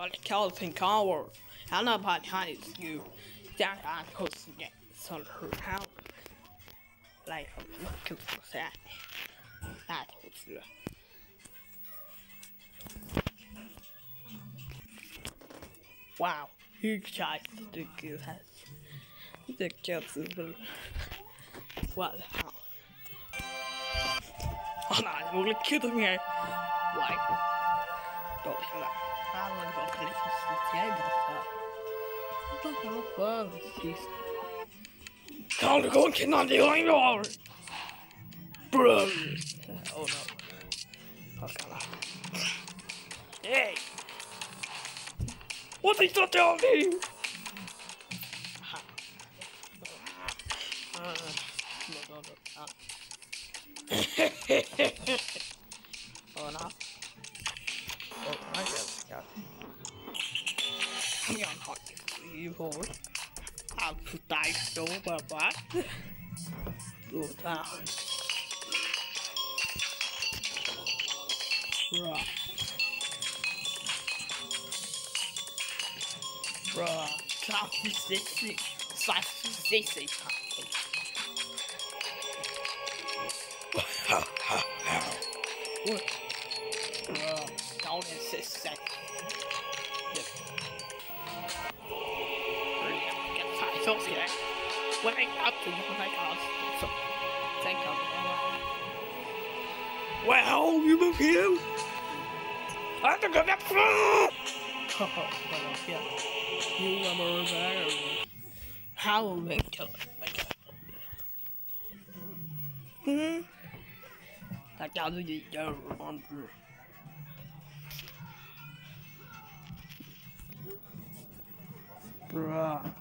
But Calvin Coward, han har bara hans ju där hos sån hur han like looking for that that hos det. Wow, huge size the girl has. The girl's little what the hell? Oh no, look at them here. Like, is. Kan du gå och känna dig och jag? Bro! Oh no. Hey! What is that doing? Uh, no, no, no, no. oh no. Oh, I guess, yeah. Hang on, hot you hold. I'll put that so but what? Go down. Bruh. Bruh. Coffee sixty. Five sixty. What? Bruh. Don't insist that. So here. When I got to you, my house. So, thank God. Well, you move here. I have to go back. Oh, well, yeah. You are more better. How will make you? Hmm. Tại sao tôi gì chờ con Bruh.